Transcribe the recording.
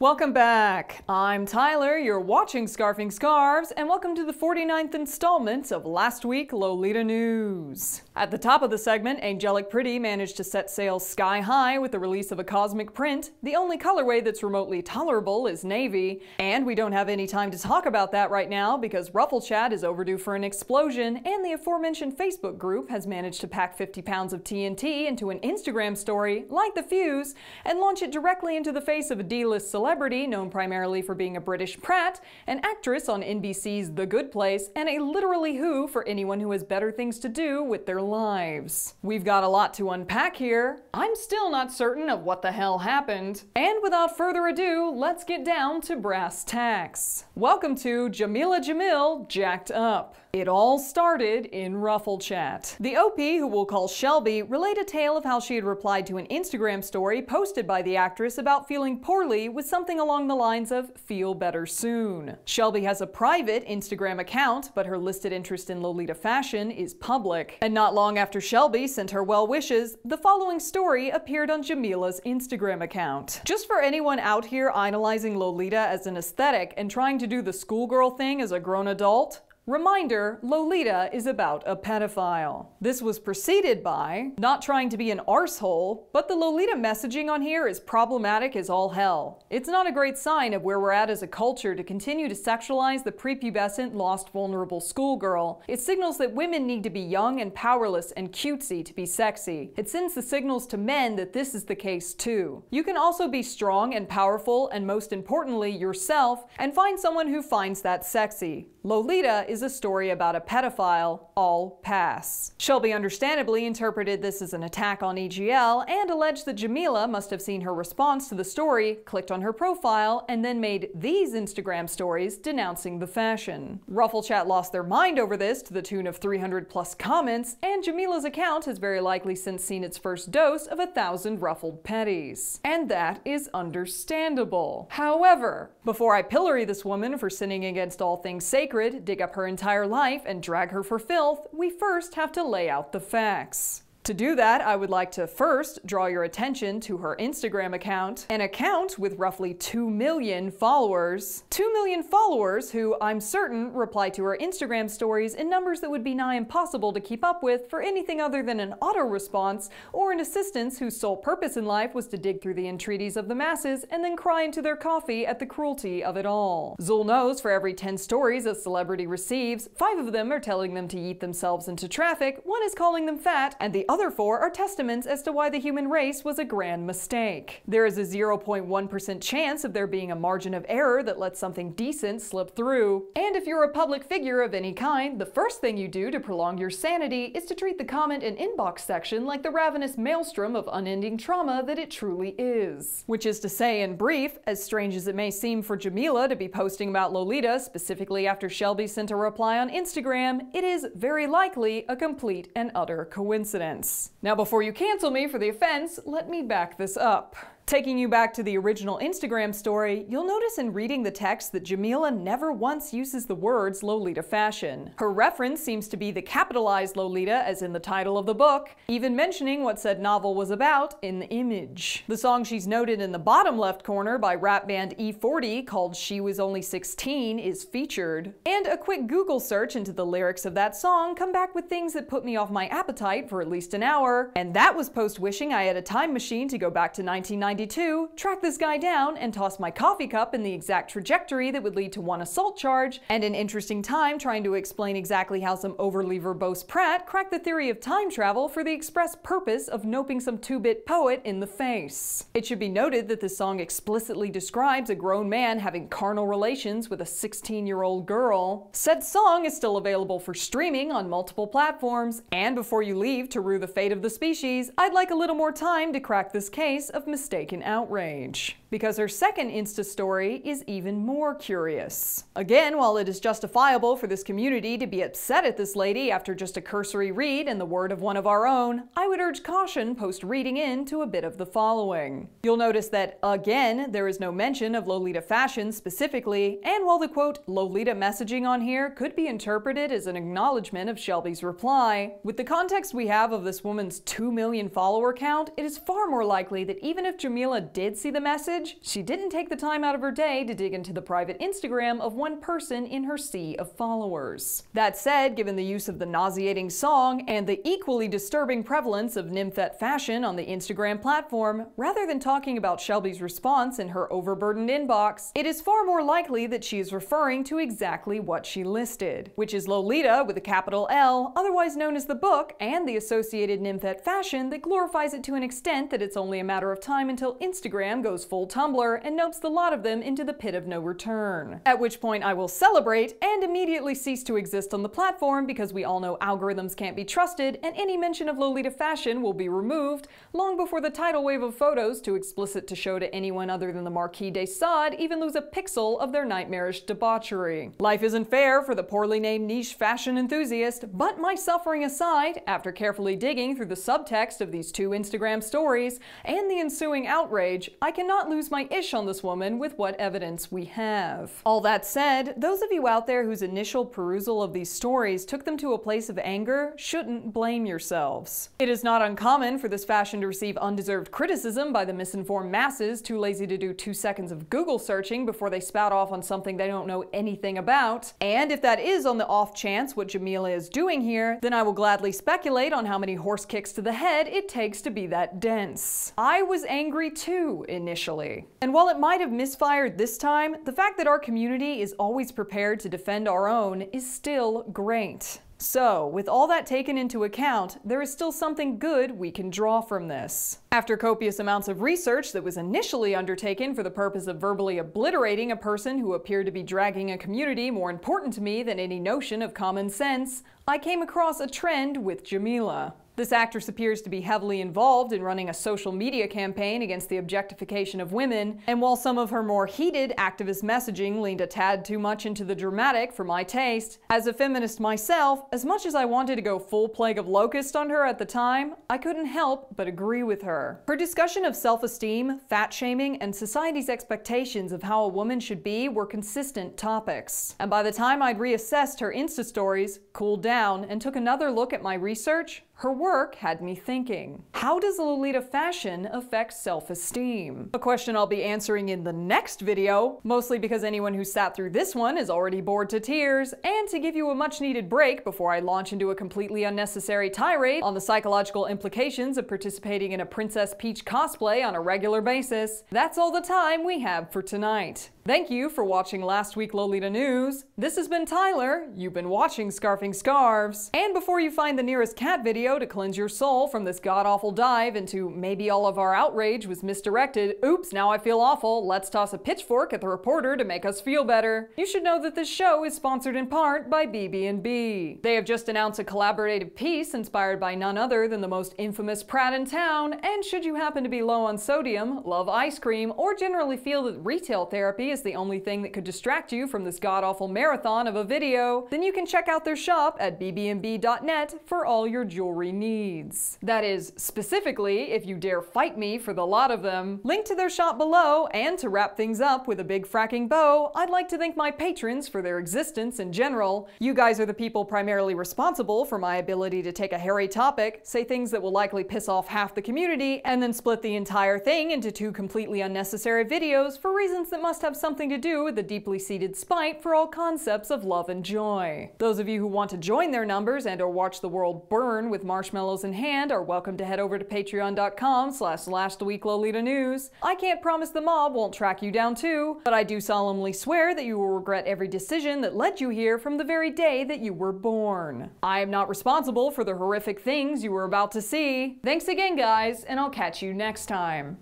Welcome back. I'm Tyler, you're watching Scarfing Scarves, and welcome to the 49th installment of Last Week Lolita News. At the top of the segment, Angelic Pretty managed to set sales sky high with the release of a cosmic print. The only colorway that's remotely tolerable is navy, and we don't have any time to talk about that right now because Ruffle Chat is overdue for an explosion, and the aforementioned Facebook group has managed to pack 50 pounds of TNT into an Instagram story, like the fuse, and launch it directly into the face of a D-list celebrity celebrity known primarily for being a British Pratt, an actress on NBC's The Good Place, and a literally who for anyone who has better things to do with their lives. We've got a lot to unpack here. I'm still not certain of what the hell happened. And without further ado, let's get down to brass tacks. Welcome to Jameela Jamil Jacked Up. It all started in Ruffle Chat. The OP, who we'll call Shelby, relayed a tale of how she had replied to an Instagram story posted by the actress about feeling poorly with something along the lines of feel better soon. Shelby has a private Instagram account, but her listed interest in Lolita fashion is public. And not long after Shelby sent her well wishes, the following story appeared on Jameela's Instagram account. Just for anyone out here idolizing Lolita as an aesthetic and trying to do the schoolgirl thing as a grown adult, Reminder, Lolita is about a pedophile. This was preceded by, not trying to be an arsehole, but the Lolita messaging on here is problematic as all hell. It's not a great sign of where we're at as a culture to continue to sexualize the prepubescent, lost, vulnerable schoolgirl. It signals that women need to be young and powerless and cutesy to be sexy. It sends the signals to men that this is the case too. You can also be strong and powerful and most importantly yourself and find someone who finds that sexy. Lolita is a story about a pedophile, all pass. Shelby understandably interpreted this as an attack on EGL and alleged that Jameela must have seen her response to the story, clicked on her profile, and then made these Instagram stories denouncing the fashion. Ruffle Chat lost their mind over this to the tune of 300 plus comments, and Jameela's account has very likely since seen its first dose of a thousand ruffled petties. And that is understandable. However, before I pillory this woman for sinning against all things sacred, dig up her entire life, and drag her for filth, we first have to lay out the facts. To do that, I would like to first draw your attention to her Instagram account, an account with roughly 2 million followers. 2 million followers who I'm certain reply to her Instagram stories in numbers that would be nigh impossible to keep up with for anything other than an auto response or an assistance whose sole purpose in life was to dig through the entreaties of the masses and then cry into their coffee at the cruelty of it all. Zool knows for every 10 stories a celebrity receives, 5 of them are telling them to eat themselves into traffic, 1 is calling them fat, and the other four are testaments as to why the human race was a grand mistake. There is a 0.1% chance of there being a margin of error that lets something decent slip through. And if you're a public figure of any kind, the first thing you do to prolong your sanity is to treat the comment and inbox section like the ravenous maelstrom of unending trauma that it truly is. Which is to say, in brief, as strange as it may seem for Jameela to be posting about Lolita specifically after Shelby sent a reply on Instagram, it is very likely a complete and utter coincidence offense. Now before you cancel me for the offense, let me back this up. Taking you back to the original Instagram story, you'll notice in reading the text that Jameela never once uses the words Lolita fashion. Her reference seems to be the capitalized Lolita as in the title of the book, even mentioning what said novel was about in the image. The song she's noted in the bottom left corner by rap band E40 called She Was Only 16 is featured. And a quick Google search into the lyrics of that song come back with things that put me off my appetite for at least an hour, and that was post wishing I had a time machine to go back to 1990 92, track this guy down and toss my coffee cup in the exact trajectory that would lead to one assault charge, and an interesting time trying to explain exactly how some overly verbose Pratt cracked the theory of time travel for the express purpose of noping some two-bit poet in the face. It should be noted that this song explicitly describes a grown man having carnal relations with a 16-year-old girl. Said song is still available for streaming on multiple platforms, and before you leave to rue the fate of the species, I'd like a little more time to crack this case of mistake mistaken outrage. Because her second Insta story is even more curious. Again, while it is justifiable for this community to be upset at this lady after just a cursory read and the word of one of our own, I would urge caution post reading into a bit of the following. You'll notice that, again, there is no mention of Lolita fashion specifically, and while the quote, Lolita messaging on here could be interpreted as an acknowledgement of Shelby's reply, with the context we have of this woman's 2 million follower count, it is far more likely that even if Jameela did see the message, she didn't take the time out of her day to dig into the private Instagram of one person in her sea of followers. That said, given the use of the nauseating song and the equally disturbing prevalence of nymphet fashion on the Instagram platform, rather than talking about Shelby's response in her overburdened inbox, it is far more likely that she is referring to exactly what she listed, which is Lolita with a capital L, otherwise known as the book, and the associated nymphet fashion that glorifies it to an extent that it's only a matter of time until Instagram goes full Tumblr and nopes the lot of them into the pit of no return. At which point I will celebrate and immediately cease to exist on the platform because we all know algorithms can't be trusted and any mention of Lolita fashion will be removed long before the tidal wave of photos too explicit to show to anyone other than the Marquis de Sade even lose a pixel of their nightmarish debauchery. Life isn't fair for the poorly named niche fashion enthusiast, but my suffering aside, after carefully digging through the subtext of these two Instagram stories and the ensuing outrage, I cannot lose my ish on this woman with what evidence we have. All that said, those of you out there whose initial perusal of these stories took them to a place of anger shouldn't blame yourselves. It is not uncommon for this fashion to receive undeserved criticism by the misinformed masses too lazy to do two seconds of Google searching before they spout off on something they don't know anything about. And if that is on the off chance what Jameela is doing here, then I will gladly speculate on how many horse kicks to the head it takes to be that dense. I was angry too, initially. And while it might have misfired this time, the fact that our community is always prepared to defend our own is still great. So, with all that taken into account, there is still something good we can draw from this. After copious amounts of research that was initially undertaken for the purpose of verbally obliterating a person who appeared to be dragging a community more important to me than any notion of common sense, I came across a trend with Jameela. This actress appears to be heavily involved in running a social media campaign against the objectification of women, and while some of her more heated activist messaging leaned a tad too much into the dramatic for my taste, as a feminist myself, as much as I wanted to go full plague of locust on her at the time, I couldn't help but agree with her. Her discussion of self-esteem, fat shaming, and society's expectations of how a woman should be were consistent topics. And by the time I'd reassessed her Insta stories, cooled down, and took another look at my research, her work had me thinking. How does Lolita fashion affect self-esteem? A question I'll be answering in the next video, mostly because anyone who sat through this one is already bored to tears, and to give you a much needed break before I launch into a completely unnecessary tirade on the psychological implications of participating in a Princess Peach cosplay on a regular basis. That's all the time we have for tonight. Thank you for watching Last Week Lolita News. This has been Tyler. You've been watching Scarfing Scarves. And before you find the nearest cat video to cleanse your soul from this god-awful dive into maybe all of our outrage was misdirected, oops, now I feel awful, let's toss a pitchfork at the reporter to make us feel better. You should know that this show is sponsored in part by BB&B. They have just announced a collaborative piece inspired by none other than the most infamous Pratt in town, and should you happen to be low on sodium, love ice cream, or generally feel that retail therapy is is the only thing that could distract you from this god-awful marathon of a video, then you can check out their shop at bbmb.net for all your jewelry needs. That is, specifically, if you dare fight me for the lot of them. Link to their shop below, and to wrap things up with a big fracking bow, I'd like to thank my patrons for their existence in general. You guys are the people primarily responsible for my ability to take a hairy topic, say things that will likely piss off half the community, and then split the entire thing into two completely unnecessary videos for reasons that must have some something to do with the deeply seated spite for all concepts of love and joy. Those of you who want to join their numbers and or watch the world burn with marshmallows in hand are welcome to head over to patreon.com slash last week Lolita News. I can't promise the mob won't track you down too, but I do solemnly swear that you will regret every decision that led you here from the very day that you were born. I am not responsible for the horrific things you were about to see. Thanks again guys, and I'll catch you next time.